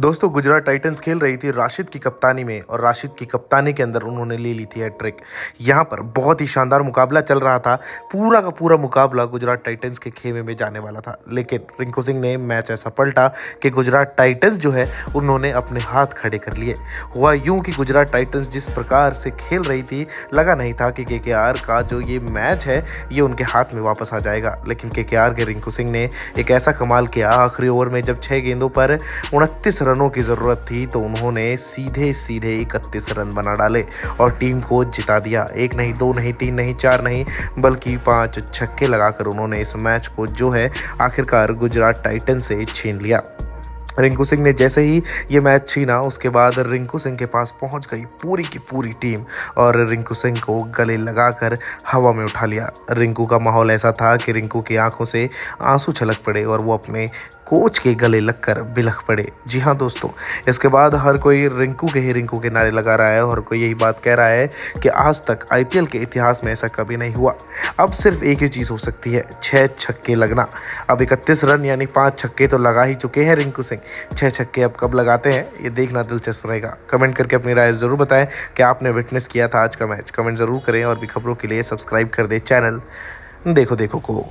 दोस्तों, गुजरात टाइटंस खेल रही थी राशिद की कप्तानी में और राशिद की कप्तानी के अंदर उन्होंने ले ली थी हैट्रिक यहाँ पर बहुत ही शानदार मुकाबला चल रहा था। पूरा का पूरा मुकाबला गुजरात टाइटंस के खेमे में जाने वाला था। लेकिन रिंकू सिंह ने मैच ऐसा पलटा कि गुजरात टाइटंस जो है, उन्होंने अपने हाथ खड़े कर लिए। हुआ यूँ कि गुजरात टाइटंस जिस प्रकार से खेल रही थी, लगा नहीं था कि के का जो ये मैच है, ये उनके हाथ में वापस आ जाएगा। लेकिन के के रिंकू सिंह ने एक ऐसा कमाल किया आखिरी ओवर में जब छः गेंदों पर उनतीस रनों की ज़रूरत थी तो उन्होंने सीधे सीधे इकतीस रन बना डाले और टीम को जिता दिया। एक नहीं, दो नहीं, तीन नहीं, चार नहीं, बल्कि पाँच छक्के लगाकर उन्होंने इस मैच को जो है आखिरकार गुजरात टाइटन से छीन लिया। रिंकू सिंह ने जैसे ही ये मैच छीना, उसके बाद रिंकू सिंह के पास पहुँच गई पूरी की पूरी टीम और रिंकू सिंह को गले लगाकर हवा में उठा लिया। रिंकू का माहौल ऐसा था कि रिंकू की आँखों से आँसू छलक पड़े और वो अपने कोच के गले लगकर बिलख पड़े। जी हाँ दोस्तों, इसके बाद हर कोई रिंकू के ही रिंकू के नारे लगा रहा है और कोई यही बात कह रहा है कि आज तक आईपीएल के इतिहास में ऐसा कभी नहीं हुआ। अब सिर्फ़ एक ही चीज़ हो सकती है छः छक्के लगना। अब इकतीस रन यानी पाँच छक्के तो लगा ही चुके हैं रिंकू सिंह। छः छक्के अब कब लगाते हैं, ये देखना दिलचस्प रहेगा। कमेंट करके अपनी राय ज़रूर बताएँ, कि आपने विटनेस किया था आज का मैच कमेंट ज़रूर करें और भी खबरों के लिए सब्सक्राइब कर दें चैनल। देखो देखो को।